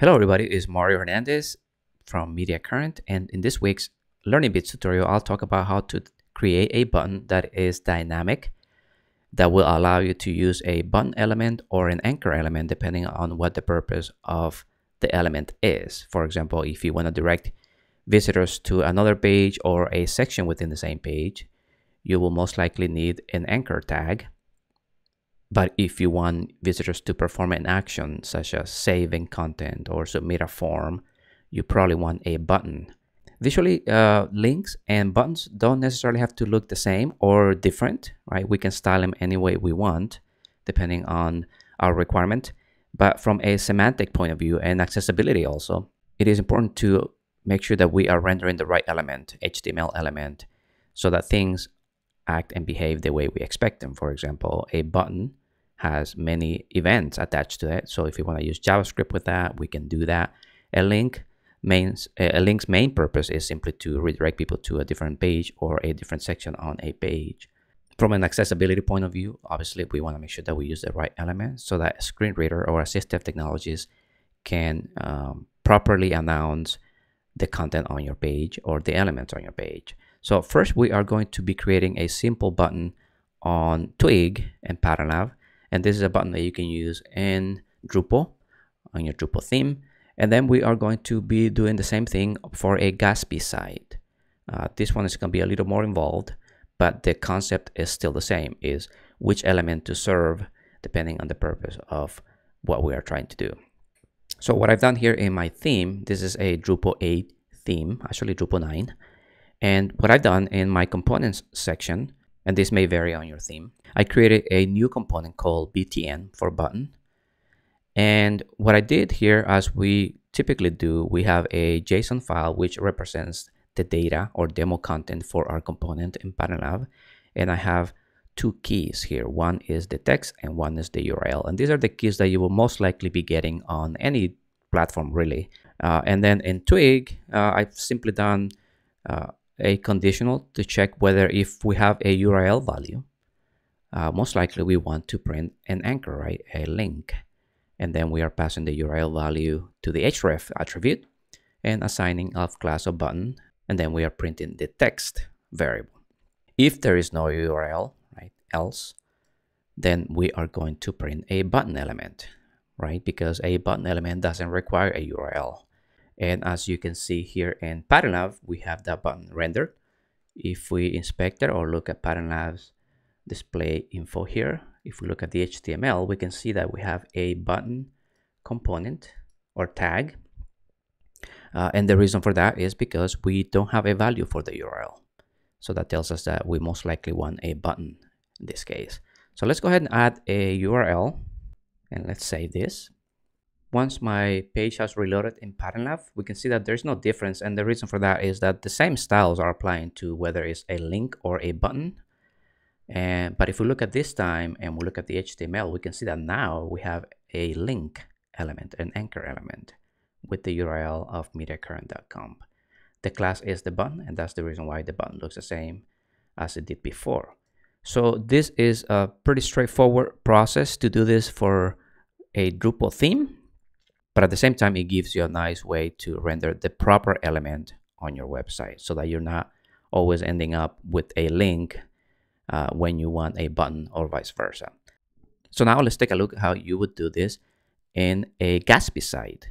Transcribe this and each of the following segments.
Hello everybody, it's Mario Hernandez from Mediacurrent and in this week's Learning Bits tutorial I'll talk about how to create a button that is dynamic that will allow you to use a button element or an anchor element depending on what the purpose of the element is. For example, if you want to direct visitors to another page or a section within the same page, you will most likely need an anchor tag but if you want visitors to perform an action such as saving content or submit a form, you probably want a button. Visually, uh, links and buttons don't necessarily have to look the same or different, right? We can style them any way we want, depending on our requirement. But from a semantic point of view and accessibility also, it is important to make sure that we are rendering the right element, HTML element, so that things act and behave the way we expect them. For example, a button has many events attached to it. So if we want to use JavaScript with that, we can do that. A link mains a link's main purpose is simply to redirect people to a different page or a different section on a page. From an accessibility point of view, obviously we want to make sure that we use the right element so that screen reader or assistive technologies can um, properly announce the content on your page or the elements on your page. So first we are going to be creating a simple button on Twig and Lab and this is a button that you can use in Drupal on your Drupal theme. And then we are going to be doing the same thing for a Gatsby site. Uh, this one is going to be a little more involved, but the concept is still the same, is which element to serve depending on the purpose of what we are trying to do. So what I've done here in my theme, this is a Drupal 8 theme, actually Drupal 9. And what I've done in my components section, and this may vary on your theme, I created a new component called btn for button. And what I did here, as we typically do, we have a JSON file which represents the data or demo content for our component in Pattern Lab. And I have two keys here. One is the text and one is the URL. And these are the keys that you will most likely be getting on any platform really. Uh, and then in Twig, uh, I've simply done uh, a conditional to check whether if we have a URL value, uh, most likely we want to print an anchor, right? A link. And then we are passing the URL value to the href attribute and assigning of class of button. And then we are printing the text variable. If there is no URL, right, else, then we are going to print a button element, right? Because a button element doesn't require a URL. And as you can see here in Pattern Lab, we have that button rendered. If we inspect it or look at Pattern Lab's display info here, if we look at the HTML, we can see that we have a button component or tag. Uh, and the reason for that is because we don't have a value for the URL. So that tells us that we most likely want a button in this case. So let's go ahead and add a URL and let's save this. Once my page has reloaded in Pattern Lab, we can see that there's no difference. And the reason for that is that the same styles are applying to whether it's a link or a button. And, but if we look at this time and we look at the HTML, we can see that now we have a link element, an anchor element with the URL of MediaCurrent.com. The class is the button, and that's the reason why the button looks the same as it did before. So this is a pretty straightforward process to do this for a Drupal theme, but at the same time, it gives you a nice way to render the proper element on your website so that you're not always ending up with a link uh, when you want a button or vice versa. So now let's take a look how you would do this in a Gatsby site.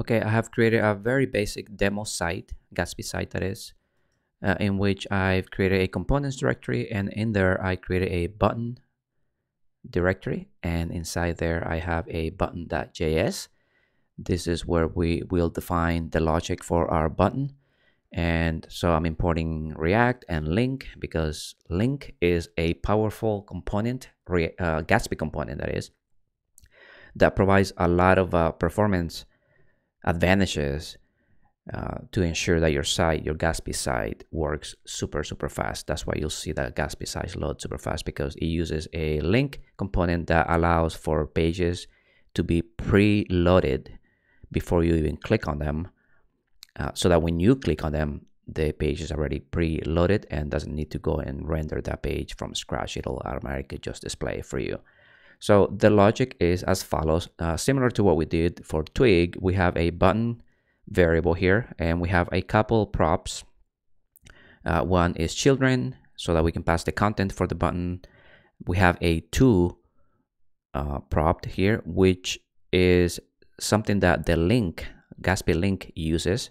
Okay, I have created a very basic demo site, Gatsby site that is, uh, in which I've created a components directory and in there I created a button directory and inside there I have a button.js. This is where we will define the logic for our button and so I'm importing React and Link because Link is a powerful component, uh, Gatsby component that is, that provides a lot of uh, performance advantages uh, to ensure that your site, your Gatsby site works super, super fast. That's why you'll see that Gatsby site load super fast because it uses a link component that allows for pages to be pre-loaded before you even click on them uh, so that when you click on them, the page is already pre-loaded and doesn't need to go and render that page from scratch. It'll automatically just display for you. So the logic is as follows, uh, similar to what we did for Twig, we have a button variable here and we have a couple props. Uh, one is children so that we can pass the content for the button. We have a to uh, prop here, which is something that the link, Gatsby link uses.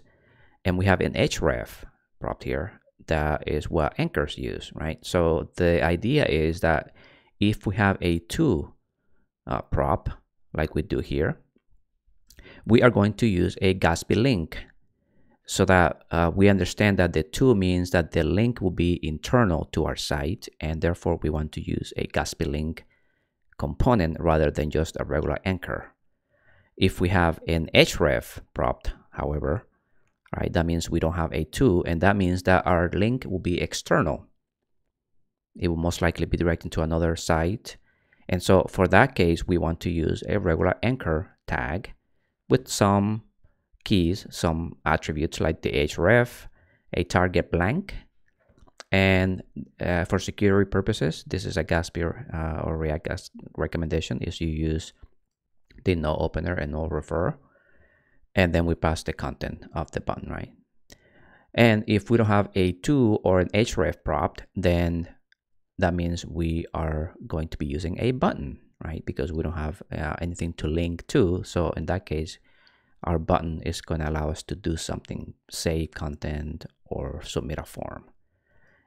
And we have an href prop here that is what anchors use, right? So the idea is that if we have a to uh, prop, like we do here, we are going to use a Gatsby link so that uh, we understand that the to means that the link will be internal to our site and therefore we want to use a Gatsby link component rather than just a regular anchor. If we have an href prop, however, right, that means we don't have a to and that means that our link will be external. It will most likely be directed to another site and so for that case, we want to use a regular anchor tag with some keys, some attributes like the href, a target blank, and uh, for security purposes, this is a Gatsby uh, or React recommendation is you use the no opener and no refer, and then we pass the content of the button, right? And if we don't have a to or an href prop, then that means we are going to be using a button, right? Because we don't have uh, anything to link to. So in that case, our button is going to allow us to do something, say content or submit a form.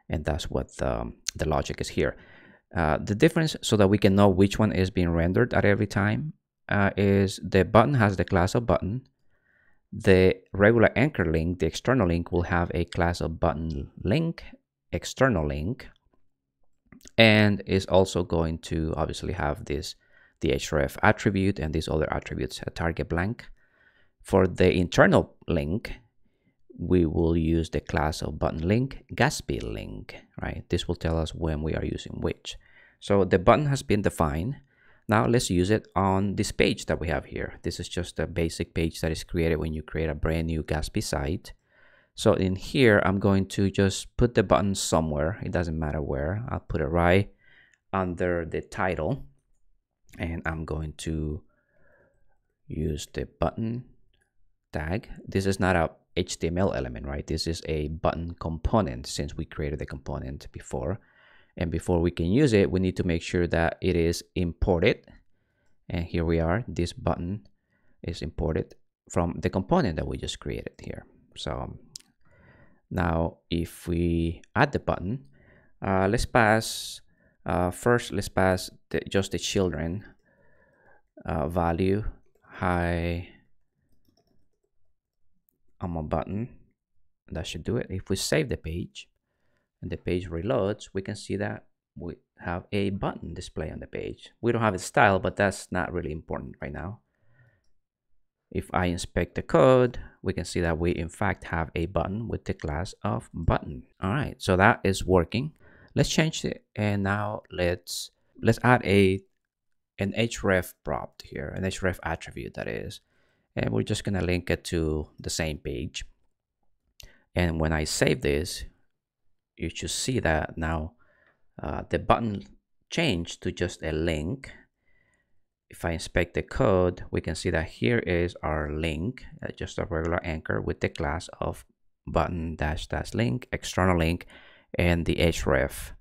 And that's what the, the logic is here. Uh, the difference so that we can know which one is being rendered at every time uh, is the button has the class of button. The regular anchor link, the external link will have a class of button link, external link, and is also going to obviously have this the href attribute and these other attributes a target blank. For the internal link we will use the class of button link gatsby link right? This will tell us when we are using which. So the button has been defined now let's use it on this page that we have here this is just a basic page that is created when you create a brand new gatsby site so in here, I'm going to just put the button somewhere. It doesn't matter where. I'll put it right under the title. And I'm going to use the button tag. This is not a HTML element, right? This is a button component since we created the component before. And before we can use it, we need to make sure that it is imported. And here we are, this button is imported from the component that we just created here. So now, if we add the button, uh, let's pass, uh, first let's pass the, just the children uh, value, hi, I'm a button. That should do it. If we save the page and the page reloads, we can see that we have a button display on the page. We don't have a style, but that's not really important right now. If I inspect the code, we can see that we in fact have a button with the class of button. All right, so that is working. Let's change it and now let's let's add a an href prop here, an href attribute that is, and we're just gonna link it to the same page. And when I save this, you should see that now uh, the button changed to just a link if I inspect the code, we can see that here is our link, uh, just a regular anchor with the class of button dash dash link, external link, and the href,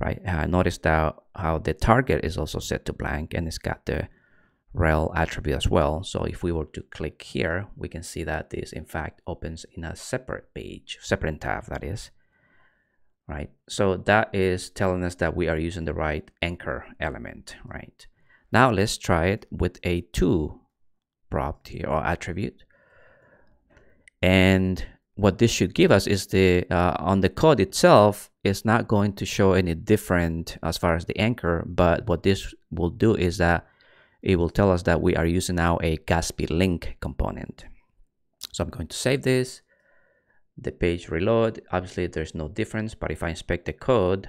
right? Uh, notice that how the target is also set to blank and it's got the rel attribute as well. So if we were to click here, we can see that this in fact opens in a separate page, separate tab that is, right? So that is telling us that we are using the right anchor element, right? Now let's try it with a to property or attribute. And what this should give us is the uh, on the code itself is not going to show any different as far as the anchor, but what this will do is that it will tell us that we are using now a Gatsby link component. So I'm going to save this, the page reload. Obviously there's no difference, but if I inspect the code,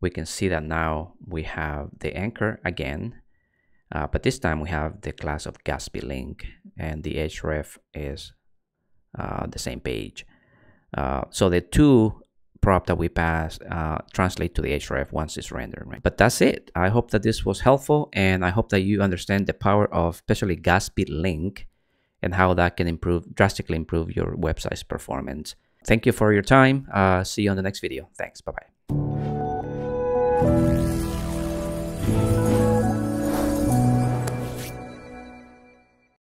we can see that now we have the anchor again, uh, but this time we have the class of Gatsby link and the href is uh, the same page. Uh, so the to prop that we pass uh, translate to the href once it's rendered right but that's it i hope that this was helpful and i hope that you understand the power of especially Gatsby link and how that can improve drastically improve your website's performance. Thank you for your time. Uh, see you on the next video. Thanks. Bye bye